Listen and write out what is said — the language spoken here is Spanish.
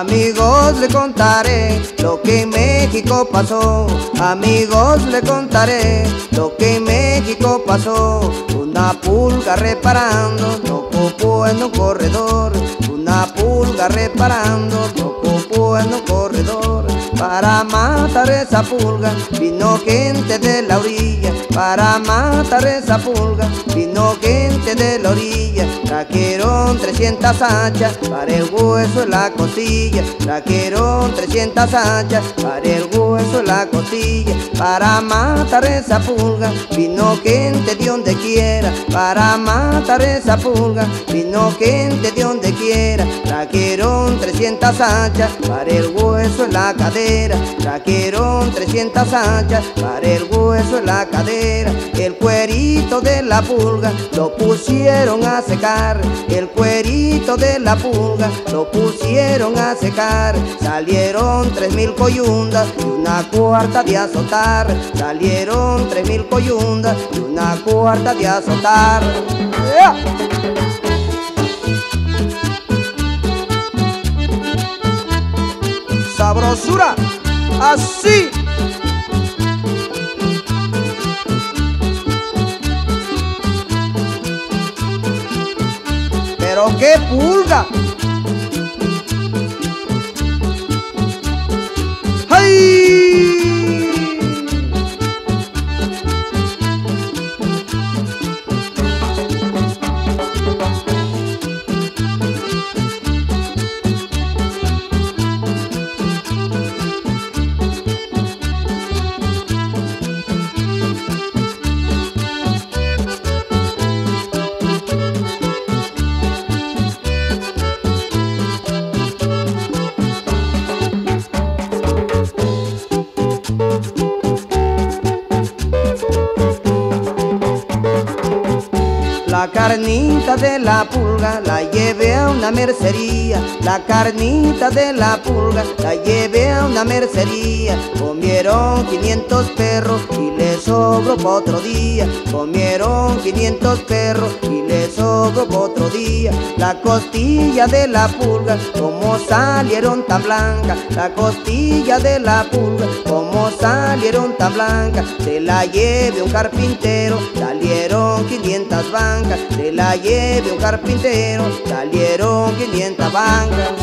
Amigos, le contaré lo que en México pasó. Amigos, le contaré lo que en México pasó. Una pulga reparando, no copó en un corredor. Una pulga reparando, no copó en un corredor. Para matar esa pulga vino gente de la orilla. Para matar esa pulga vino gente de la orilla. Trajeron 300 hachas para el hueso en la costilla. Trajeron 300 hachas para el hueso en la costilla. Para matar esa pulga vino gente de donde quiera. Para matar esa pulga vino gente de donde quiera. Trajeron 300 hachas para el hueso en la cadera. Trajeron 300 hachas para el hueso en la cadera. El cuerito de la pulga lo pusieron a secar. El cuerito de la pulga lo pusieron a secar. Salieron tres mil coyundas y una cuarta de azotar. Salieron tres mil coyundas y una cuarta de azotar. Sabrosura, así. Pero qué pulga. ¡Ay! Carnita de la pulga la llevé a una mercería. La carnita de la pulga la llevé a una mercería. Comieron 500 perros y le sobró otro día. Comieron 500 perros y le sobró otro día. La costilla de la pulga, como salieron tan blanca. La costilla de la pulga, como salieron tan blanca. Se la lleve un carpintero, salieron 500 bancas. Se la lleve un carpintero, salieron 500 bancas.